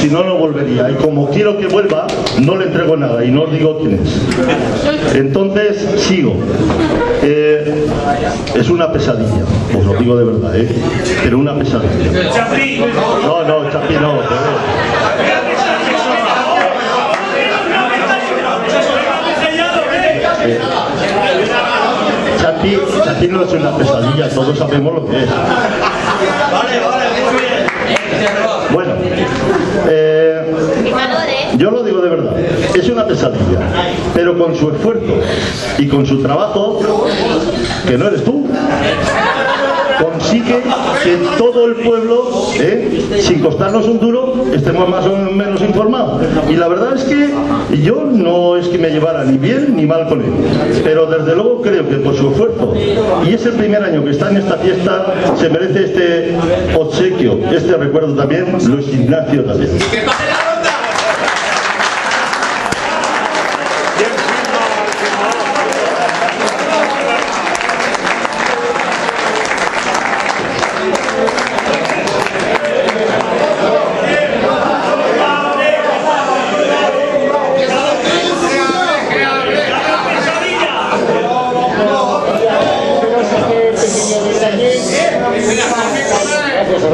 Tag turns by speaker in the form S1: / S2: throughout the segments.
S1: Si no, no volvería. Y como quiero que vuelva, no le entrego nada y no os digo quién es. Entonces, sigo. Eh, es una pesadilla, os lo digo de verdad, ¿eh? Pero una pesadilla. No, no, Chapi no. Eh, Chapi, Chapi no es una pesadilla, todos sabemos lo que es. Bueno, eh, yo lo digo de verdad, es una pesadilla, pero con su esfuerzo y con su trabajo, que no eres tú, consigue que todo el pueblo, eh, sin costarnos un duro, estemos más o menos informados. Y la verdad es que yo no es que me llevara ni bien ni mal con él, pero desde luego creo que por su esfuerzo, y es el primer año que está en esta fiesta, se merece este obsequio, este recuerdo también, Luis Ignacio también.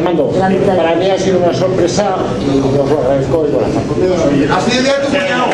S2: Armando, para mí ha sido una sorpresa y os lo agradezco de corazón.
S3: Así de tu cuñado.